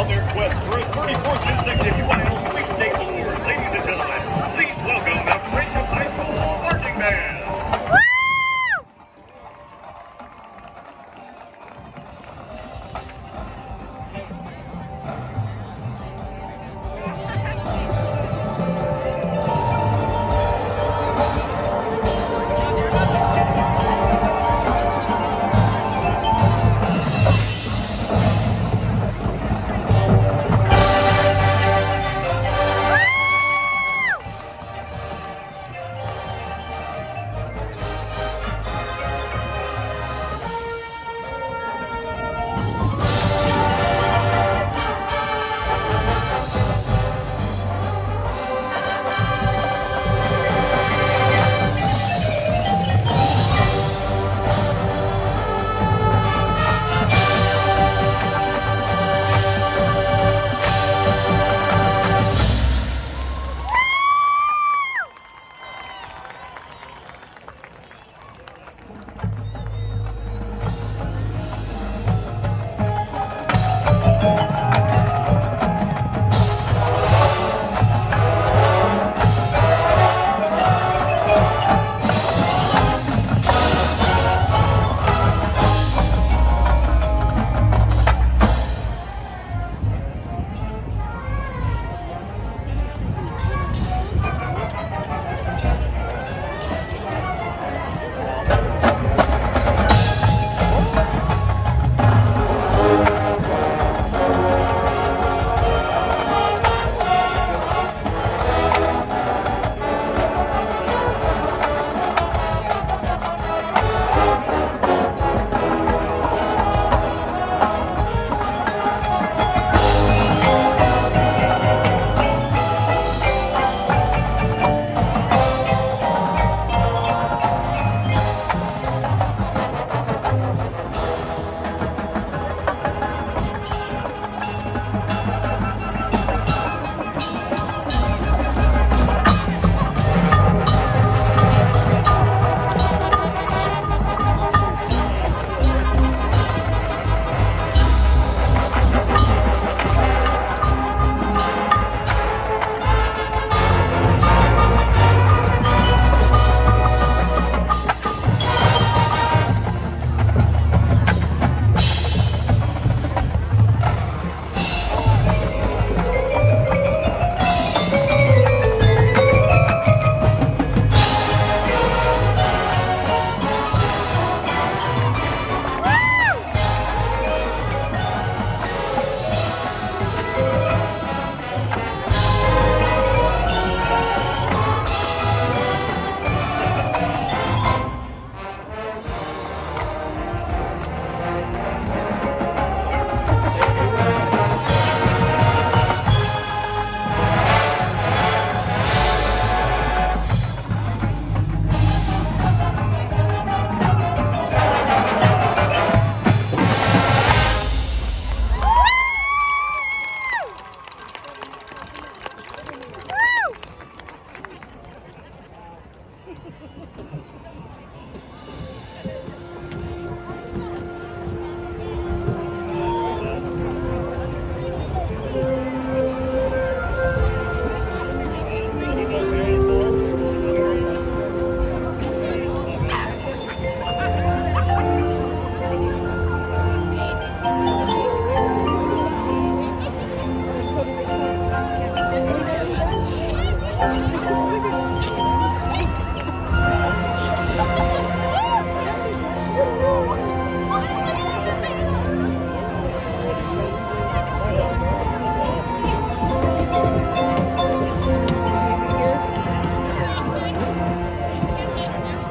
on their quest for a 34th consecutive UIL Sweepstakes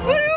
哎呀！